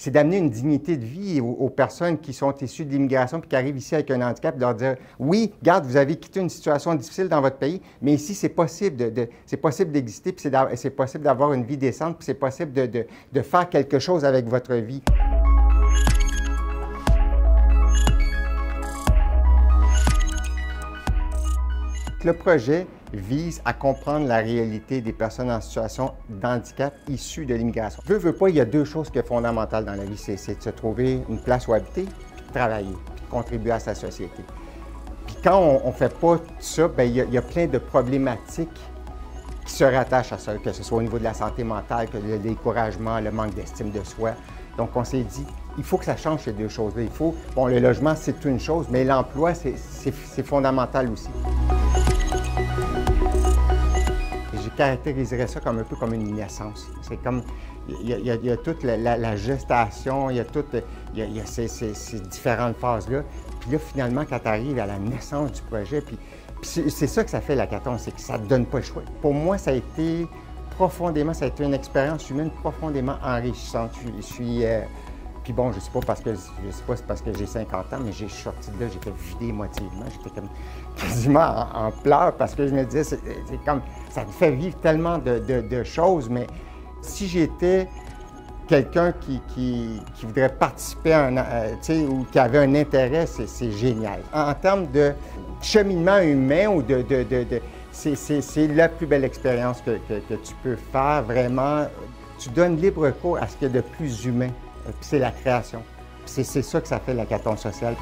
c'est d'amener une dignité de vie aux, personnes qui sont issues de l'immigration puis qui arrivent ici avec un handicap, de leur dire oui, garde, vous avez quitté une situation difficile dans votre pays, mais ici, c'est possible de, c'est possible d'exister, puis c'est possible d'avoir une vie décente, puis c'est possible de, de faire quelque chose avec votre vie. Le projet vise à comprendre la réalité des personnes en situation d'handicap issues de l'immigration. Veux, veux pas, il y a deux choses qui sont fondamentales dans la vie, c'est de se trouver une place où habiter, travailler, contribuer à sa société. Puis quand on ne fait pas ça, bien, il, y a, il y a plein de problématiques qui se rattachent à ça, que ce soit au niveau de la santé mentale, que le découragement, le manque d'estime de soi. Donc, on s'est dit, il faut que ça change ces deux choses-là. Il faut, bon, le logement, c'est une chose, mais l'emploi, c'est fondamental aussi caractériserais ça comme un peu comme une naissance. C'est comme, il y, a, toute la, gestation, il y a toutes ces, différentes phases-là. Puis là, finalement, quand tu arrives à la naissance du projet, puis, c'est ça que ça fait la l'hackathon, c'est que ça ne te donne pas le choix. Pour moi, ça a été profondément, ça a été une expérience humaine profondément enrichissante. Je, suis, euh, puis bon, je sais pas parce que je sais pas c'est parce que j'ai 50 ans, mais j'ai sorti de là, j'étais vidé émotivement, j'étais comme quasiment en, pleurs parce que je me disais, c'est comme ça me fait vivre tellement de, choses, mais si j'étais quelqu'un qui, voudrait participer à un, euh, ou qui avait un intérêt, c'est génial. En, termes de cheminement humain ou de, c'est la plus belle expérience que, que, tu peux faire, vraiment. Tu donnes libre cours à ce qu'il y a de plus humain c'est la création. C'est ça que ça fait la carton sociale.